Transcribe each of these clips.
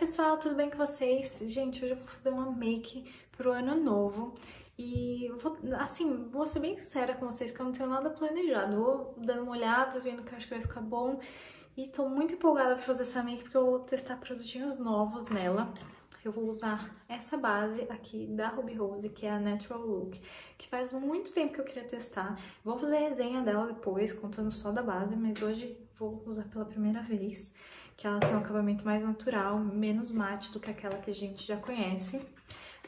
pessoal, tudo bem com vocês? Gente, hoje eu vou fazer uma make pro ano novo e vou, assim, vou ser bem sincera com vocês que eu não tenho nada planejado. Vou dando uma olhada, vendo que eu acho que vai ficar bom e tô muito empolgada pra fazer essa make porque eu vou testar produtinhos novos nela. Eu vou usar essa base aqui da Ruby Rose, que é a Natural Look, que faz muito tempo que eu queria testar. Vou fazer resenha dela depois, contando só da base, mas hoje vou usar pela primeira vez que ela tem um acabamento mais natural, menos mate do que aquela que a gente já conhece.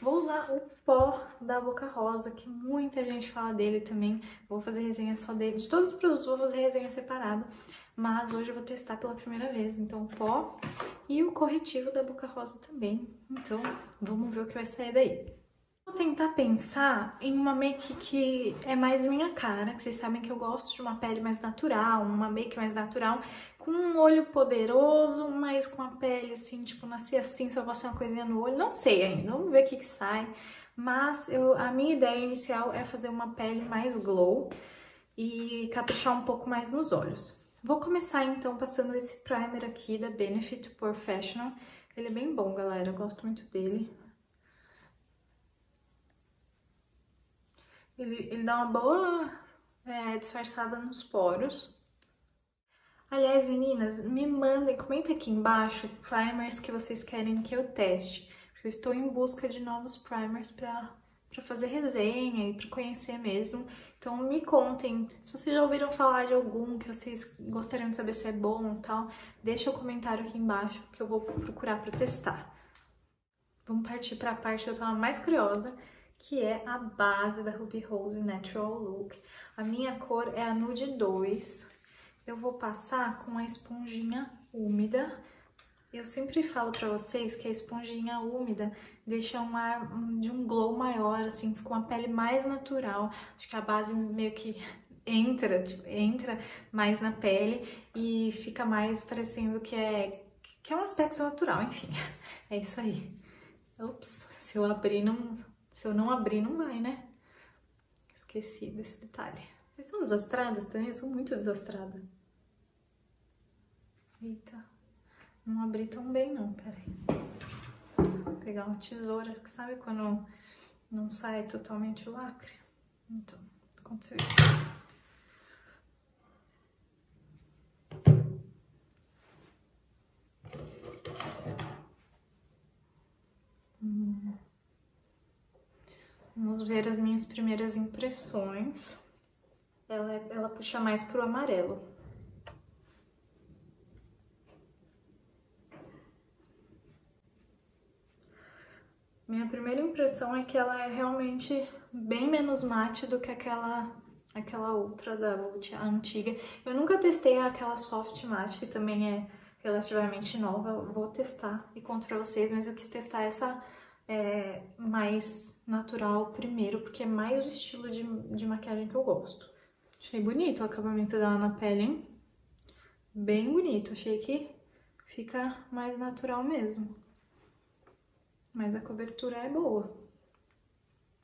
Vou usar o pó da Boca Rosa, que muita gente fala dele também. Vou fazer resenha só dele. De todos os produtos, vou fazer resenha separada. Mas hoje eu vou testar pela primeira vez. Então, o pó e o corretivo da Boca Rosa também. Então, vamos ver o que vai sair daí. Vou tentar pensar em uma make que é mais minha cara, que vocês sabem que eu gosto de uma pele mais natural, uma make mais natural, com um olho poderoso, mas com a pele assim, tipo, nasci assim, só vou uma coisinha no olho, não sei ainda, vamos ver o que, que sai. Mas eu, a minha ideia inicial é fazer uma pele mais glow e caprichar um pouco mais nos olhos. Vou começar então passando esse primer aqui da Benefit Professional. Ele é bem bom, galera, eu gosto muito dele. Ele, ele dá uma boa é, disfarçada nos poros. Aliás, meninas, me mandem, comenta aqui embaixo primers que vocês querem que eu teste. Porque eu estou em busca de novos primers para fazer resenha e para conhecer mesmo. Então me contem, se vocês já ouviram falar de algum que vocês gostariam de saber se é bom e tal, deixa o um comentário aqui embaixo que eu vou procurar para testar. Vamos partir para a parte que eu estava mais curiosa, que é a base da Ruby Rose Natural Look. A minha cor é a Nude 2. Eu vou passar com a esponjinha úmida. Eu sempre falo pra vocês que a esponjinha úmida deixa um ar de um glow maior, assim, fica uma pele mais natural. Acho que a base meio que entra, tipo, entra mais na pele e fica mais parecendo que é, que é um aspecto natural, enfim. É isso aí. Ops, se eu abrir não se eu não abrir, não vai, né? Esqueci desse detalhe. Vocês são desastradas também? Eu sou muito desastrada. Eita. Não abri tão bem, não. Peraí. Vou pegar uma tesoura, que sabe quando não sai totalmente o lacre? Então, aconteceu isso. Vamos ver as minhas primeiras impressões. Ela, é, ela puxa mais pro amarelo. Minha primeira impressão é que ela é realmente bem menos mate do que aquela aquela outra da Vult, a antiga. Eu nunca testei aquela soft matte, que também é relativamente nova. vou testar e conto pra vocês, mas eu quis testar essa é, mais natural primeiro, porque é mais o estilo de, de maquiagem que eu gosto. Achei bonito o acabamento dela na pele, hein? Bem bonito, achei que fica mais natural mesmo. Mas a cobertura é boa.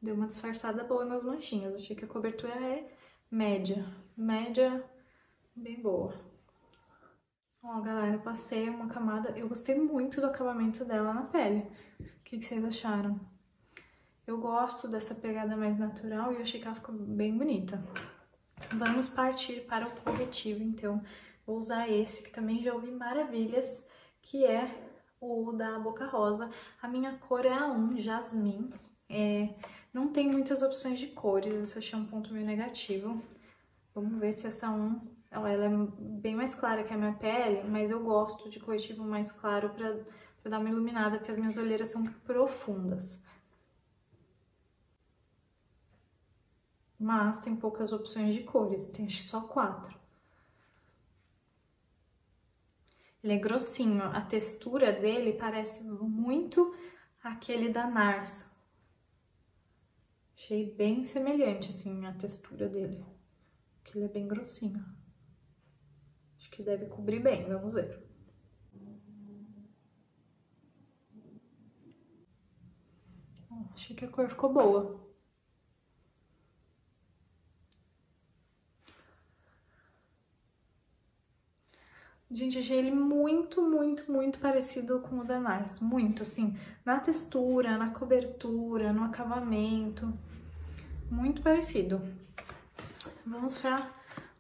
Deu uma disfarçada boa nas manchinhas. Achei que a cobertura é média. Média, bem boa. Ó, galera, passei uma camada... Eu gostei muito do acabamento dela na pele. Que, que vocês acharam? Eu gosto dessa pegada mais natural e eu achei que ela ficou bem bonita. Vamos partir para o corretivo, então. Vou usar esse, que também já ouvi maravilhas, que é o da Boca Rosa. A minha cor é a 1, Jasmine. É, não tem muitas opções de cores, isso achei um ponto meio negativo. Vamos ver se essa 1 ela, é bem mais clara que a minha pele, mas eu gosto de corretivo mais claro pra, pra dar uma iluminada, porque as minhas olheiras são profundas. Mas tem poucas opções de cores, tem só quatro. Ele é grossinho, a textura dele parece muito aquele da Nars. Achei bem semelhante, assim, a textura dele. Que ele é bem grossinho. Acho que deve cobrir bem, vamos ver. Achei que a cor ficou boa. Gente, achei ele muito, muito, muito parecido com o da Nars. Muito, assim, na textura, na cobertura, no acabamento. Muito parecido. Vamos para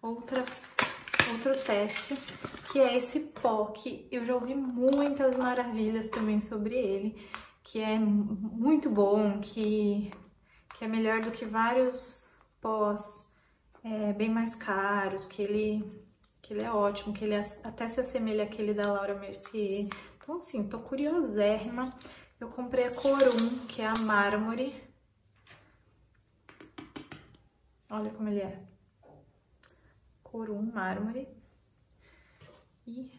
outra, outro teste, que é esse pó, que eu já ouvi muitas maravilhas também sobre ele, que é muito bom, que, que é melhor do que vários pós é, bem mais caros, que ele que ele é ótimo, que ele até se assemelha àquele da Laura Mercier. Então, assim, tô curiosérrima. Eu comprei a Corum, que é a mármore. Olha como ele é. Corum mármore. E...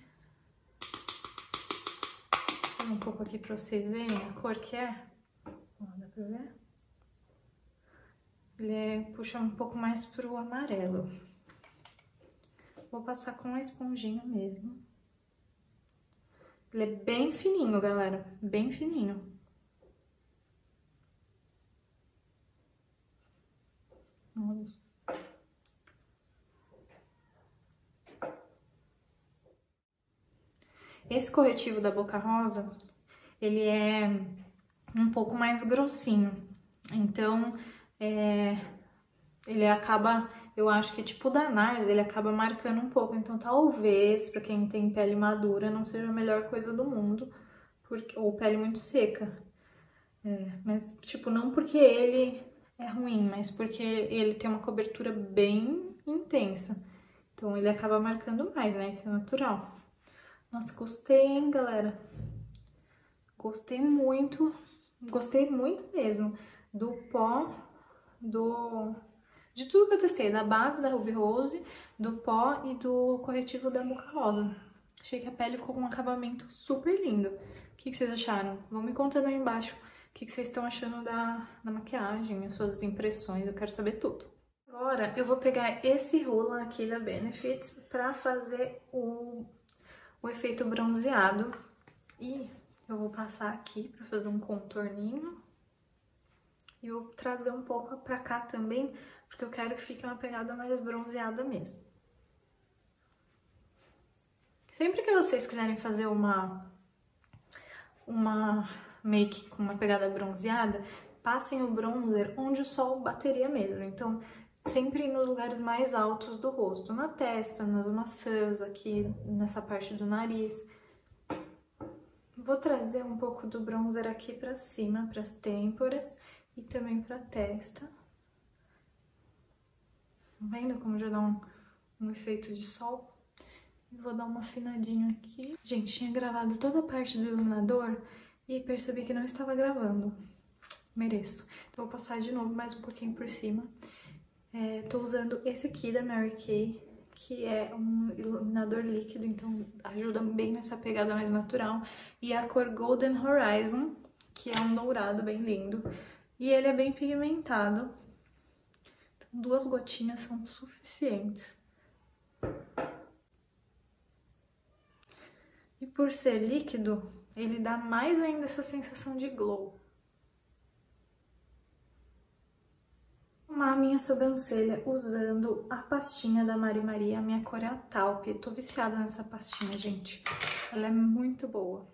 Um pouco aqui pra vocês verem a cor que é. Ó, dá pra ver? Ele é, puxa um pouco mais pro amarelo. Vou passar com a esponjinha mesmo. Ele é bem fininho, galera. Bem fininho. Olha. Esse corretivo da Boca Rosa, ele é um pouco mais grossinho. Então, é, ele acaba eu acho que tipo da Nars, ele acaba marcando um pouco. Então talvez, para quem tem pele madura, não seja a melhor coisa do mundo, porque, ou pele muito seca. É, mas, tipo, não porque ele é ruim, mas porque ele tem uma cobertura bem intensa. Então ele acaba marcando mais, né? Isso é natural. Nossa, gostei, hein, galera? Gostei muito, gostei muito mesmo do pó do de tudo que eu testei, da base da Ruby Rose, do pó e do corretivo da Boca Rosa. Achei que a pele ficou com um acabamento super lindo. O que, que vocês acharam? Vão me contando aí embaixo o que, que vocês estão achando da, da maquiagem, as suas impressões, eu quero saber tudo. Agora eu vou pegar esse rula aqui da Benefits pra fazer o, o efeito bronzeado. E eu vou passar aqui pra fazer um contorninho. E vou trazer um pouco pra cá também, porque eu quero que fique uma pegada mais bronzeada mesmo. Sempre que vocês quiserem fazer uma, uma make com uma pegada bronzeada, passem o bronzer onde o sol bateria mesmo. Então, sempre nos lugares mais altos do rosto, na testa, nas maçãs, aqui nessa parte do nariz. Vou trazer um pouco do bronzer aqui pra cima, pras têmporas e também pra testa. Tá vendo como já dá um, um efeito de sol? Vou dar uma afinadinha aqui. Gente, tinha gravado toda a parte do iluminador e percebi que não estava gravando. Mereço. Então vou passar de novo mais um pouquinho por cima. É, tô usando esse aqui da Mary Kay, que é um iluminador líquido, então ajuda bem nessa pegada mais natural. E a cor Golden Horizon, que é um dourado bem lindo. E ele é bem pigmentado, duas gotinhas são suficientes. E por ser líquido, ele dá mais ainda essa sensação de glow. Uma minha sobrancelha usando a pastinha da Mari Maria, a minha cor é a Taupe. Tô viciada nessa pastinha, gente. Ela é muito boa.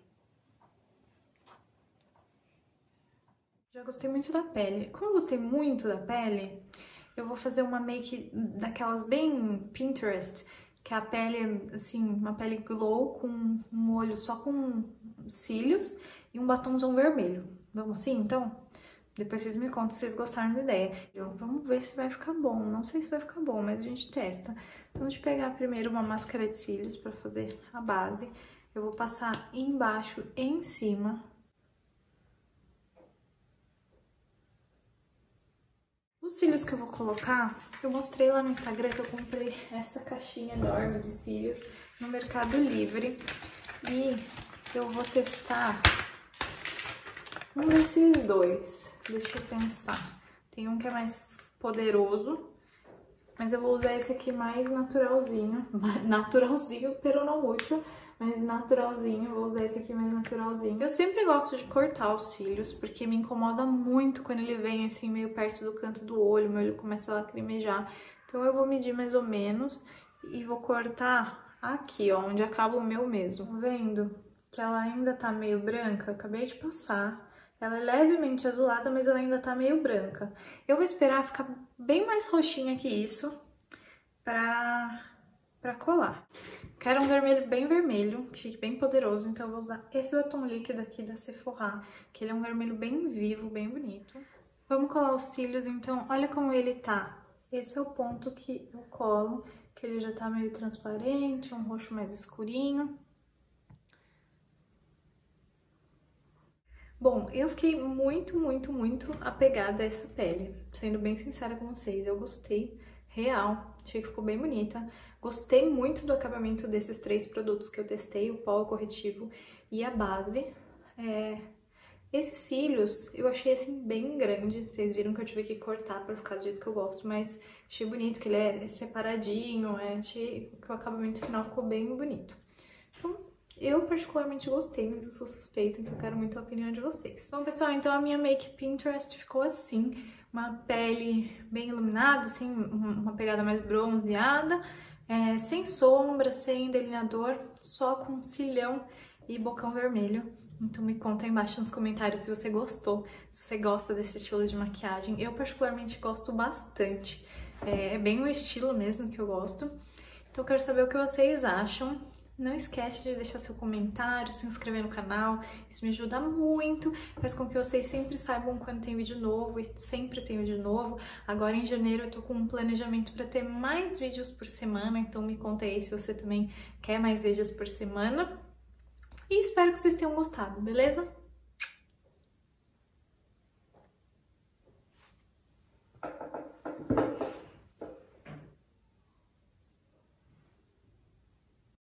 Já gostei muito da pele. Como eu gostei muito da pele, eu vou fazer uma make daquelas bem Pinterest, que é a pele, assim, uma pele glow com um olho só com cílios e um batomzão vermelho. Vamos assim, então? Depois vocês me contam se vocês gostaram da ideia. Eu, vamos ver se vai ficar bom. Não sei se vai ficar bom, mas a gente testa. Então, eu pegar primeiro uma máscara de cílios pra fazer a base. Eu vou passar embaixo e em cima Os cílios que eu vou colocar, eu mostrei lá no Instagram que eu comprei essa caixinha enorme de cílios no Mercado Livre. E eu vou testar um desses dois. Deixa eu pensar. Tem um que é mais poderoso, mas eu vou usar esse aqui mais naturalzinho. Naturalzinho, pero não muito mais naturalzinho, vou usar esse aqui mais naturalzinho. Eu sempre gosto de cortar os cílios, porque me incomoda muito quando ele vem assim meio perto do canto do olho, meu olho começa a lacrimejar. Então eu vou medir mais ou menos e vou cortar aqui, ó, onde acaba o meu mesmo. Tá vendo que ela ainda tá meio branca? Acabei de passar. Ela é levemente azulada, mas ela ainda tá meio branca. Eu vou esperar ficar bem mais roxinha que isso pra, pra colar. Quero um vermelho bem vermelho, que fique bem poderoso, então eu vou usar esse batom líquido aqui da Sephora, que ele é um vermelho bem vivo, bem bonito. Vamos colar os cílios, então, olha como ele tá. Esse é o ponto que eu colo, que ele já tá meio transparente, um roxo mais escurinho. Bom, eu fiquei muito, muito, muito apegada a essa pele. Sendo bem sincera com vocês, eu gostei real, achei que ficou bem bonita. Gostei muito do acabamento desses três produtos que eu testei, o pó, o corretivo e a base. É... Esses cílios eu achei assim bem grande, vocês viram que eu tive que cortar pra ficar do jeito que eu gosto, mas achei bonito que ele é separadinho, é, achei que o acabamento final ficou bem bonito. Então, eu particularmente gostei, mas eu sou suspeita, então quero muito a opinião de vocês. Bom, pessoal, então a minha make Pinterest ficou assim. Uma pele bem iluminada, assim, uma pegada mais bronzeada, é, sem sombra, sem delineador, só com cilhão e bocão vermelho. Então me conta aí embaixo nos comentários se você gostou, se você gosta desse estilo de maquiagem. Eu particularmente gosto bastante, é, é bem o estilo mesmo que eu gosto. Então eu quero saber o que vocês acham. Não esquece de deixar seu comentário, se inscrever no canal, isso me ajuda muito, faz com que vocês sempre saibam quando tem vídeo novo e sempre tem vídeo novo. Agora em janeiro eu tô com um planejamento para ter mais vídeos por semana, então me conta aí se você também quer mais vídeos por semana. E espero que vocês tenham gostado, beleza?